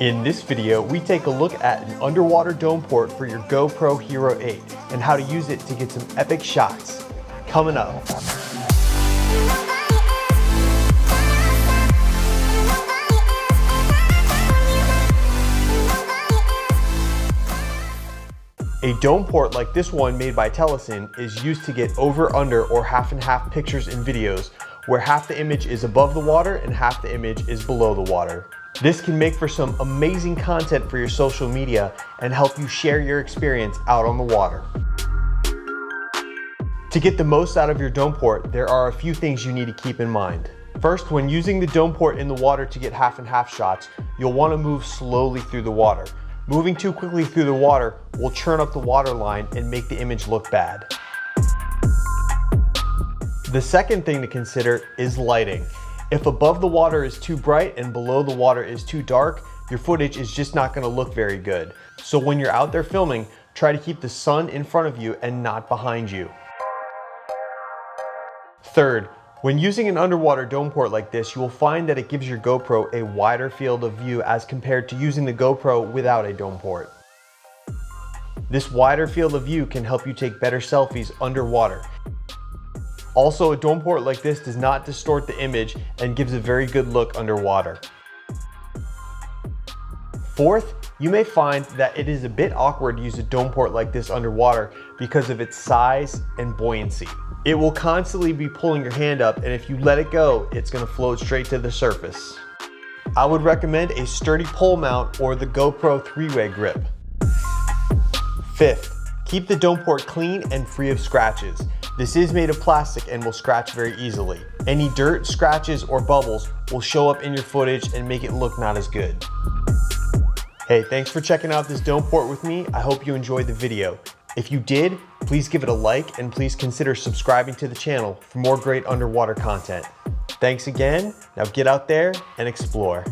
In this video, we take a look at an underwater dome port for your GoPro Hero 8 and how to use it to get some epic shots. Coming up. A dome port like this one made by Telesin is used to get over, under, or half and half pictures and videos where half the image is above the water and half the image is below the water. This can make for some amazing content for your social media and help you share your experience out on the water. To get the most out of your dome port, there are a few things you need to keep in mind. First, when using the dome port in the water to get half and half shots, you'll want to move slowly through the water. Moving too quickly through the water will churn up the water line and make the image look bad. The second thing to consider is lighting. If above the water is too bright and below the water is too dark, your footage is just not gonna look very good. So when you're out there filming, try to keep the sun in front of you and not behind you. Third, when using an underwater dome port like this, you will find that it gives your GoPro a wider field of view as compared to using the GoPro without a dome port. This wider field of view can help you take better selfies underwater. Also, a dome port like this does not distort the image and gives a very good look underwater. Fourth, you may find that it is a bit awkward to use a dome port like this underwater because of its size and buoyancy. It will constantly be pulling your hand up and if you let it go, it's gonna float straight to the surface. I would recommend a sturdy pole mount or the GoPro three-way grip. Fifth, keep the dome port clean and free of scratches. This is made of plastic and will scratch very easily. Any dirt, scratches, or bubbles will show up in your footage and make it look not as good. Hey, thanks for checking out this dome port with me. I hope you enjoyed the video. If you did, please give it a like and please consider subscribing to the channel for more great underwater content. Thanks again. Now get out there and explore.